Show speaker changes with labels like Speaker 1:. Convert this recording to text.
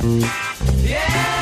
Speaker 1: Yeah,